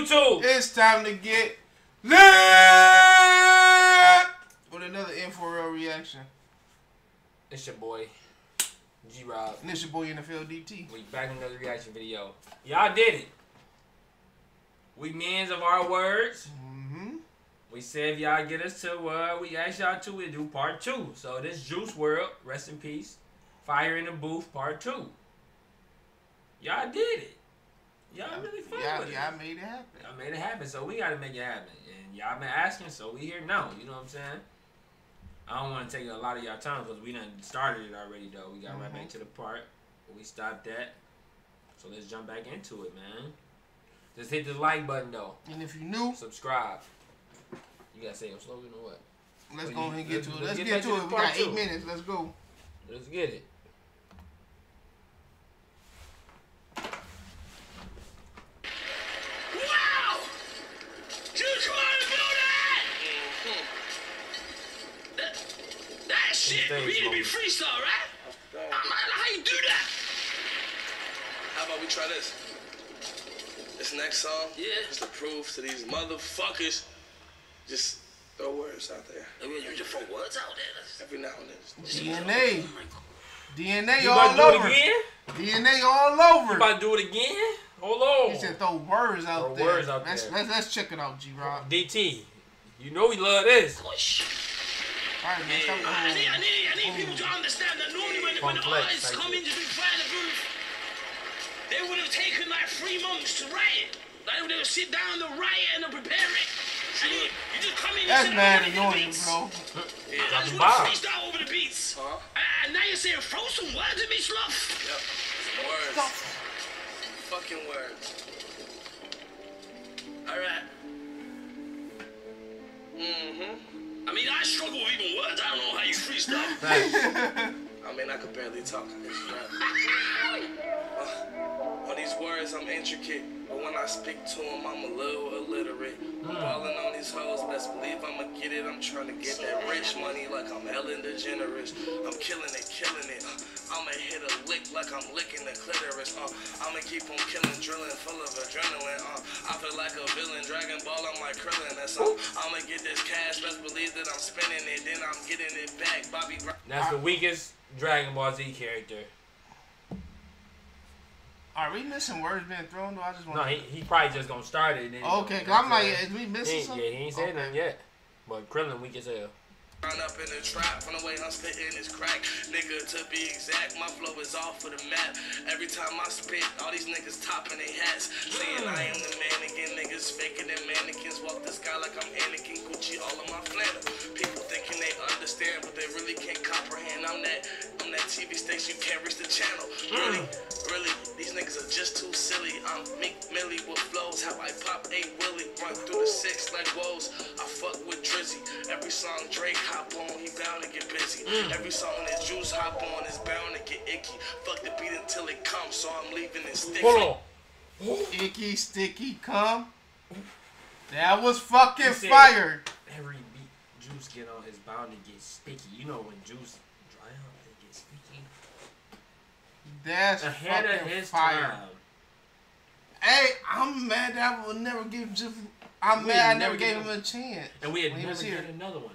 YouTube. It's time to get lit with another N4L reaction. It's your boy, G Rob. And it's your boy NFL DT. We back with another reaction video. Y'all did it. We means of our words. Mm-hmm. We said if y'all get us to uh we asked y'all to we do part two. So this Juice WRLD, rest in peace. Fire in the booth, part two. Y'all did it. Y'all really fun Yeah, with it. yeah, I made it happen. Y'all made it happen, so we gotta make it happen. And y'all been asking, so we here now. You know what I'm saying? I don't want to take a lot of y'all time because we done started it already, though. We got right back Mhm. to the part where we stopped at. So let's jump back into it, man. Just hit the like button, though. And if you new, Subscribe. You gotta say your slogan or what? let's go ahead and get to it. let's get get to to it. We got eight two. minutes. Let's go. Let's get it. Wow! Just wanna do that! That, that shit Thanks, really be Logan. Freestyle, right? Ah, I'm not how you do that. How about we try this? This next song, Yeah. just to prove to these motherfuckers, just throw words out there I mean, you just throw words out there. That's- every now and then. DNA. My God. DNA You all about to do over. it again? DNA all over. You over. about to do it again? Hold on. He said throw words out Throw there. words out let's, there. Let's, let's check it out, G Rob. DT, you know we love this. Push. All right, man. Stop the I need, I need, I need people to understand that normally when, when the Complex, artists like come it. in to do fire the booth, they would have taken like three months to write it. Like they would sit down to write it and to prepare it. And you, you just come in That's and sit mad down and annoying, beats. bro. I Dropping just want to freestyle over the beats. Huh? And now you're saying throw some words at me, Sloth. Yep. Words. Fucking words. All right. Mm-hmm. I struggle with even words. I don't know how you freestyle. I mean, I could barely talk. I guess, right? Uh, all these words, I'm intricate. But when I speak to them, I'm a little illiterate. I'm balling on these hoes, best believe I'ma get it. I'm trying to get that rich money like I'm Ellen DeGeneres. I'm killing it, killing it. Uh, I'ma hit a lick like I'm licking the clitoris. Uh, I'ma keep on killing, drilling, full of adrenaline. Uh, I feel like a villain, Dragon Ball, I'm like Krillin. That's all. I'ma get this cash, best believe that I'm spending it, then I'm getting it back. Bobby Brown. That's the weakest Dragon Ball Z character. Are we missing words being thrown? Though I just want. No, he, he probably just gonna start it. And then Okay, cause I'm like, is we he missing ain't, something? yeah, he ain't said Okay. nothing yet. But Krillin weak as hell. Run up in the trap from the way I'm spitting is crack. Nigga, to be exact, my flow is off of the map. Every time I spit, all these niggas topping their hats. Saying I am the man again, niggas faking them mannequins. Walk the sky like I'm Anakin, Gucci all on my flannel. People thinking they understand, but they really can't comprehend. I'm that, I'm that TV station, you can't reach the channel. Really, really, these niggas are just too silly. I'm Meek Millie with flows, how I pop a Willie, run through the six like woes. I fuck with Drizzy. Every song Drake hop on, he bound to get busy. Every song that Juice hop on is bound to get icky. Fuck the beat until it comes, so I'm leaving it sticky. Hold on. Icky, sticky, come. That was fucking He fire. Every beat Juice get on is bound to get sticky. You know when Juice dry up, it gets sticky. That's Ahead of fucking his fire. time. Hey, I'm mad that I will never give just. I'm We mad I never gave him a chance. And we had never was here. get another one.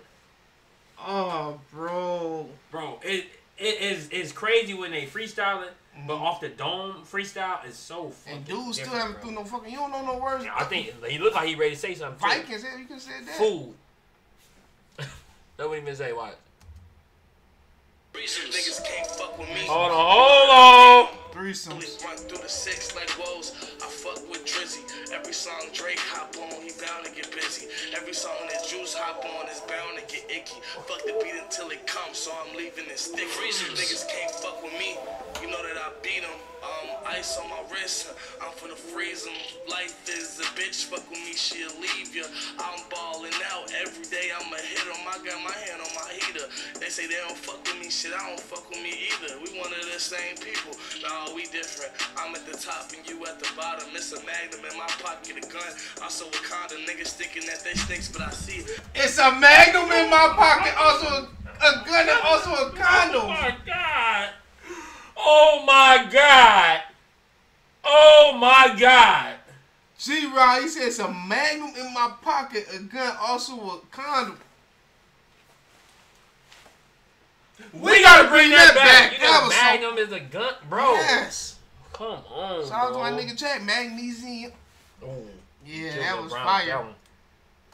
Oh, bro. Bro, it it is it's crazy when they freestyle it, but Mhm. off the dome freestyle is so fucking And dude still haven't threw no fucking. You don't know no words. I think he looked like he ready to say something. too. Vikings. hell, You can say that. Food. wouldn't even say what. Niggas can't fuck with me. Hold on, hold on. Threesomes. Run through the six like woes. I fuck with Drizzy. Every song Drake hop on, he bound to get busy. Every song that Juice hop on is bound to get icky. Fuck the beat until it comes, so I'm leaving it sticky. Niggas can't fuck with me. You know that I beat 'em. Um, ice on my wrist. I'm finna freeze 'em. Life is a bitch. Fuck with me, she'll leave ya. I'm balling out every day. I'ma hit 'em. I got my hand on my heater. They say they don't fuck with me. Shit, I don't fuck with me either. We one of the same people. Nah, we different. I'm at the top and you at the bottom. It's a magnum in my pocket, a gun. Also Wakanda niggas thinking that they snakes, but I see it. It's a magnum in my pocket. Also a, a gun and also a condom. Oh my god. Oh my god. Oh my god. G Rob, he said it's a magnum in my pocket, a gun, also a condom. We, gotta bring that back. You That know, was so- Magnum is a gun, bro. Yes. Come on, Shout out to bro. my nigga Jack, magnesium. Ooh, Yeah, that was Brown fire. with that one.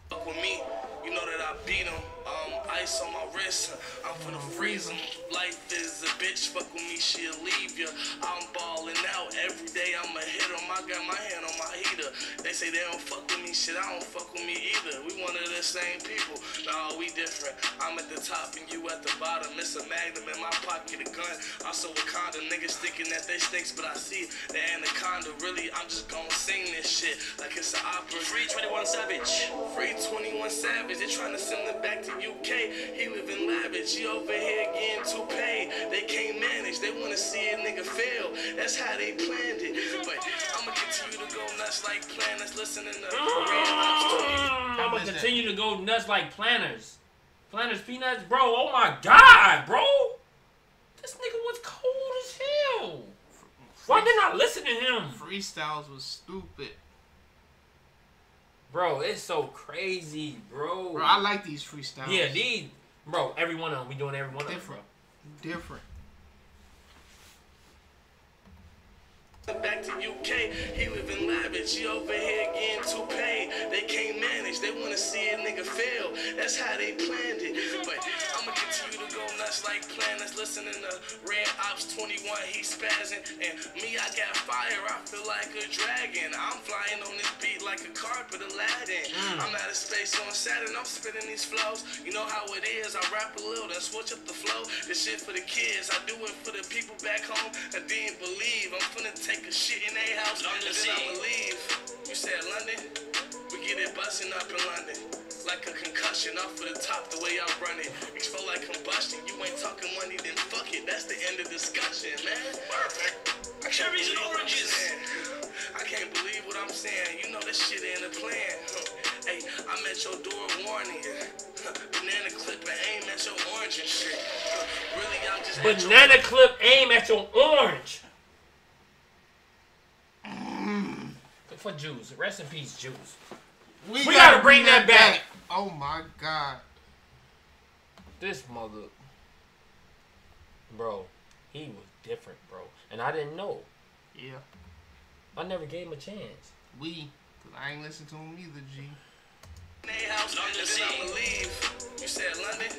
Fuck with me, you know that I beat him. Um, ice on my wrist, I'm finna freeze him. Life is a bitch, fuck with me, she'll leave ya. I'm balling out every day, I'ma hit him. I got my hand on my heater. They say they don't fuck with me, shit, I don't fuck with me either. We one of the same people, nah, we different. I'm at the top and you at the bottom. It's a magnum in my pocket, a gun. Also a condom, niggas thinking that they stinks, but I see the anaconda. Really, I'm just gonna sing this shit like it's an opera. Free 21 Savage. Free 21 Savage, they trying to send him back to UK. He live in lavish, he over here getting too paid. They can't manage, they wanna see a nigga fail. That's how they planned it. But I'ma continue to go nuts like planets, listening to Red Ops 20. I'm gonna continue to go nuts like Planters. Planters, peanuts, bro. Oh my god, bro. This nigga was cold as hell. Why didn't I listen to him? Freestyles was stupid. Bro, it's so crazy, bro. Bro, I like these freestyles. yeah, these, bro, every one of them. We doing every one of them, bro. different. Back to UK, he live in lavish, he over here getting too paid. They can't manage, they wanna see a nigga fail. That's how they planned it. But I'ma continue to go nuts like planets, listening to Red Ops 21, he spazzing. And me, I got fire, I feel like a dragon. I'm flying on this beat like a carpet Aladdin. Mm. I'm out of space on Saturn, I'm spinning these flows. You know how it is, I rap a little, then switch up the flow. This shit for the kids, I do it for the people back home. I didn't believe I'm finna take a shit in a house, London and then I'ma leave. You said London? We get it busting up in London. Like a concussion off of the top, the way I run it. You feel like combustion. You ain't talking money, then fuck it. That's the end of discussion, man. Perfect. I can't Cherries and believe what I'm oranges. I can't believe what I'm saying. You know this shit ain't a plan. Hey, I'm at your door warning you. Banana clip and aim at your orange and shit. Really, I'm just Banana clip, aim at your orange. For Juice, rest in peace, Juice. We gotta bring that back. Oh my god. This mother, bro, he was different, bro, and I didn't know. Yeah. I never gave him a chance. We. Cause I ain't listen to him either, G. house, London I'ma leave. You said London?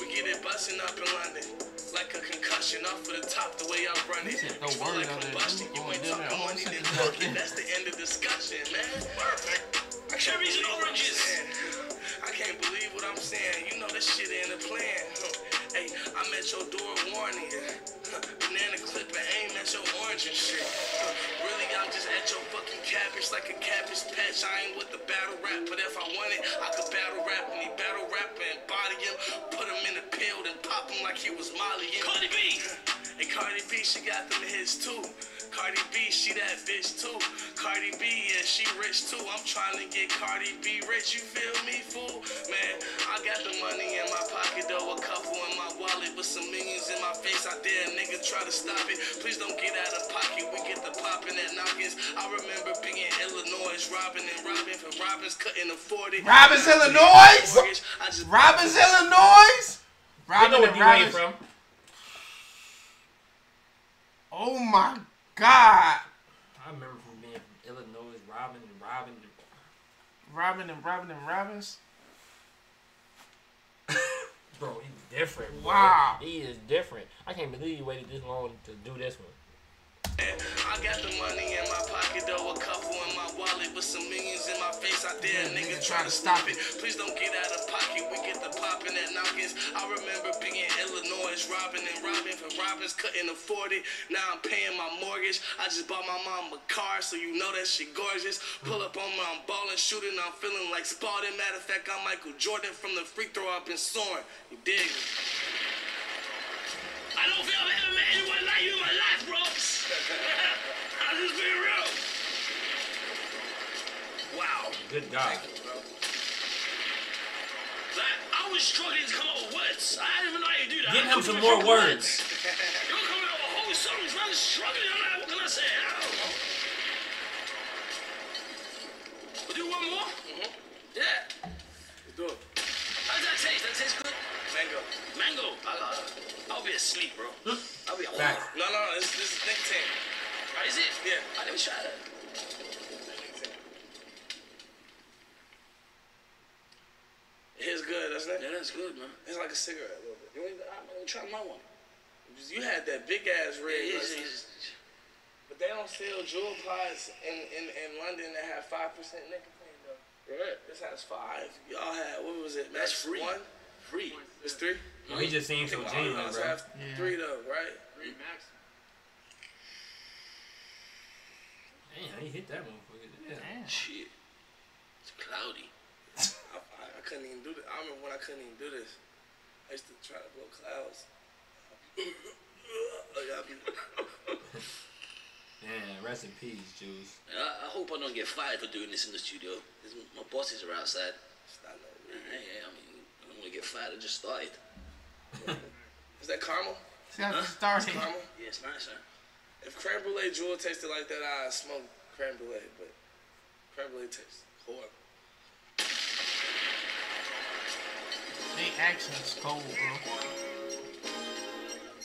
We get it busting up in London. Like a concussion off of the top, the way I run it. He said, You "Throw feel like combustion, you ain't talking money, then fuck it. That's the end of discussion, man. Perfect. I can't Cherries and oranges. I can't believe what I'm saying. You know this shit ain't a plan. Hey, I'm at your door warning. Banana clip and aim at your orange and shit. Really, I'm just at your fucking cabbage like a cabbage patch. I ain't with the battle rap, but if I wanted, I him like he was Molly. Cardi B. And Cardi B, she got them hits too. Cardi B, she that bitch too. Cardi B, yeah, she rich too. I'm trying to get Cardi B rich, you feel me, fool? Man, I got the money in my pocket though, a couple in my wallet with some millions in my face. I dare a nigga try to stop it. Please don't get out of pocket. We get the popping at knockings. I remember being in Illinois, robbing and robbing for Robbins, couldn't afford it. Robbins, Illinois? Mortgage, I just Robbins, Illinois? You Robin know and where you ain't from? Oh my god. I remember from being from Illinois, Robin and Robin. Robin and Robin and Robbins. Bro, he's different. Bro. Wow. He is different. I can't believe you waited this long to do this one. I got the money in my pocket though, a couple in my wallet with some millions face. I nigga try to stop it. Please don't get out of pocket. We get the popping at knockings. I remember being in Illinois, robbing and robbing for Robbins, couldn't afford it. Now I'm paying my mortgage. I just bought my mom a car, so you know that she gorgeous. Pull up on me, I'm balling, shooting, I'm feeling like Spalding. Matter of fact, I'm Michael Jordan from the free throw up in soaring. You dig? I don't I've ever met anyone like you in my life, bro. I'm just being real. Wow. Good God. Like, I was struggling to come up with words. I didn't even know how you do that. Give him some more words. You're coming up with whole songs, man. I'm struggling. I'm like, what can I say? I don't know. We'll do one more? Mhm. Yeah. Let's do it. How does that taste? That tastes good? Mango. Mango. I'll, I'll be asleep, bro. I'll be Facts. No, no, this, this is think tank. Is it? Yeah. I never try that. Think tank. It's good, isn't it? Yeah, that's good, man. It's like a cigarette a little bit. You ain't, I'm gonna try my one. You had that big ass red. Yeah, last yeah, time. yeah. But they don't sell JUUL pods in, in, in London that have five percent nicotine though. Right. This has five. Y'all had what was it? That's Max free. One. Free. It's three. Oh, he just seems so Well, genuine, bro. have Three though, right? Three max. Damn, he hit that motherfucker. Yeah. Damn. Shit. It's cloudy. Couldn't even do this. I remember when I couldn't even do this. I used to try to blow clouds. Like, Damn, rest in peace, Juice. I, I hope I don't get fired for doing this in the studio. My bosses are outside. It's not no Hey, I mean, I don't want to get fired. I just started. Is that caramel? See how Huh? it started. Caramel? Yeah, it's nice, huh? If creme brulee JUUL tasted like that, I'd smoke creme brulee. But creme brulee tastes horrible. They accents cold, bro.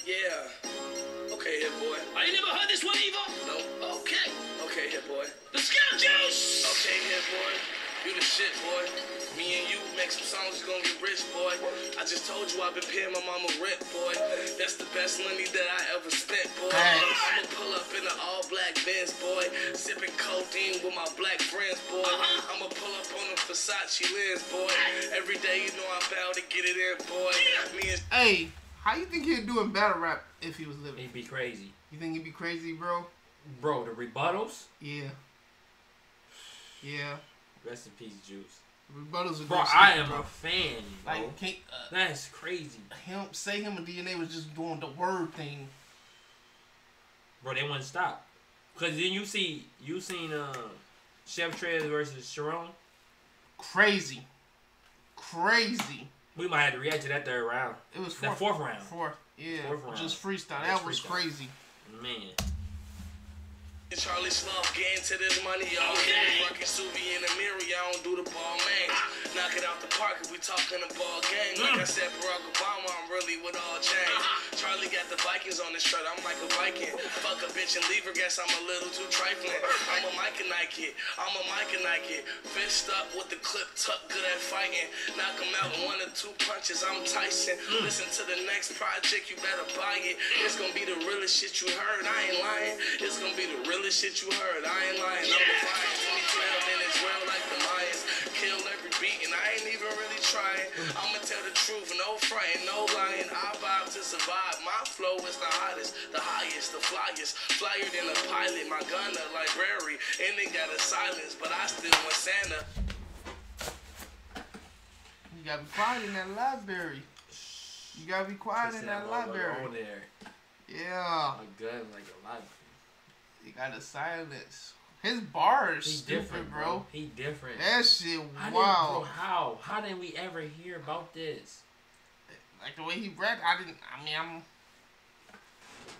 Yeah. Okay, hit boy. I ain't never heard this one either. No. Okay. Okay, hit boy. The Scout Juice. Okay, hit boy. You the shit, boy. Me and you make some songs, you gonna get rich, boy. I just told you I've been paying my mama rent, boy. That's the best money that I ever spent, boy. Thanks. I'ma pull up in an all black Benz, boy. Sipping codeine with my black friends, boy. Uh-huh. I'ma pull up on a Versace lens, boy. Every day, you know I'm bound to get it in, boy. Me and Hey, how you think he'd do in battle rap if he was living? He'd be crazy. You think he'd be crazy, bro? Bro, the rebuttals? Yeah. Yeah. Rest in peace, Juice. Rebuttals are Bro, I am bro. a fan, bro. Like, can't, uh, That's crazy. him say him and DNA was just doing the word thing. Bro, they wouldn't stop. Cause then you see you seen uh Chef Trez versus Sharon. Crazy. Crazy. We might have to react to that third round. It was That fourth, fourth round. Fourth. Yeah. Fourth round. Just freestyle. Just That was freestyle. crazy. Man. Charlie Sloth getting to this money, y'all. Okay. Rockin' Subi in the mirror, y'all don't do the ball, man. Knock it out the park if we talking the ball game. Like I said, Barack Obama, I'm really with all change. Charlie got the Vikings on his shirt, I'm like a Viking. Fuck a bitch and leave her, guess I'm a little too trifling. I'm a Mike and Nike, I'm a Mike and Nike. Fist up with the clip tucked, good at fighting. Knock him out one or two punches, I'm Tyson. Listen to the next project, you better buy it. It's gonna be the realest shit you heard, I ain't lying. It's gonna be the realest shit you heard, I ain't lying. I'm defiant, 2012 in Israel like the Mayans. Kill every beat and I ain't even really trying. I'ma tell the truth, no frontin', no lying. I vibe to survive. My flow is the hottest, the highest, the flyest. Flyer than a pilot, my gun a library. And they got a silence, but I still want Santa. You gotta be quiet in that library. You gotta be quiet in that On library. there. Yeah. A gun like a library. You gotta silence. His bars He stupid, different, bro. bro. He different. That shit How wow. bro, how? How didn't we ever hear about this? Like the way he rapped, I didn't. I mean, I'm.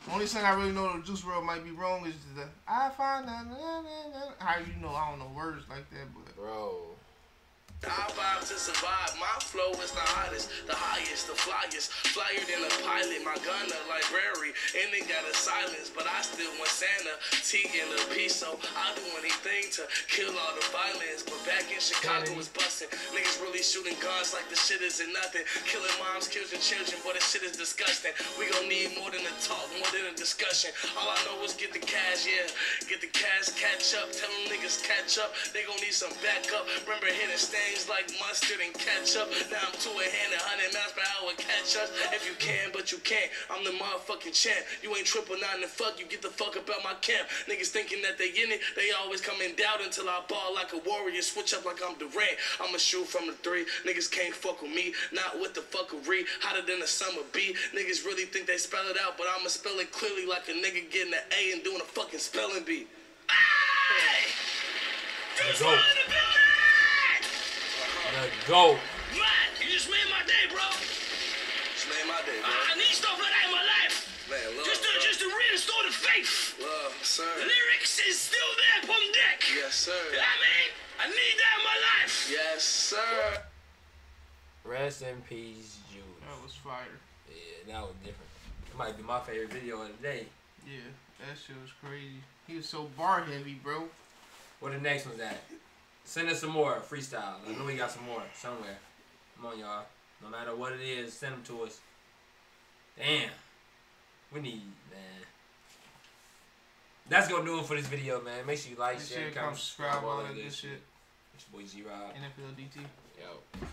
The only thing I really know the Juice WRLD might be wrong is the I find that how you know I don't know words like that, but Bro. I vibe to survive. My flow is the hottest, the highest, the flyest. Flyer than a pilot, my gun a library. And they got a silence, but I still want Santa. T and a piso. I'll do anything to kill all the violence. But back in Chicago, it's busting. Niggas really shooting guns like the shit isn't nothing. Killing moms, kills and children, but this shit is disgusting. We gon' need more than a talk, more than a discussion. All I know is get the cash, yeah. Get the cash, catch up. Tell them niggas catch up. They gon' need some backup. Remember hitting stains like mustard and ketchup. Now I'm two a hand, a hundred miles per hour, catch us. If you can, but you can't. I'm the motherfucking champ. You ain't triple nine and fuck, you get the fuck up out my camp. Niggas thinking that they in it, they always come in doubt until I ball like a warrior. Switch up like I'm Durant. I'ma shoot from the three. Niggas can't fuck with me, not with the fuckery. Hotter than the summer bee. Niggas really think they spell it out, but I'ma spell it clearly like a nigga getting an A and doing a fucking spelling bee. Hey! Let's go. WRLD in the GOAT. Man, you just made my day, bro. Just made my day, bro. I, I need stuff like that in my life. Man, love, Just to, bro. just to reinstore the faith. love, sir. The lyrics is still there, on deck. Yes, sir. You know what I mean? I need that in my life. Yes, sir. Rest in peace, Juice. That was fire. Yeah, that was different. It might be my favorite video of the day. Yeah, that shit was crazy. He was so bar heavy, bro. What the next one's at? Send us some more freestyle. I know we got some more somewhere. Come on, y'all. No matter what it is, send them to us. Damn. We need, man. That's gonna do it for this video, man. Make sure you like, Make share, sure comment, subscribe, all that good good shit. It's your boy G Rob. NFL DT. Yo.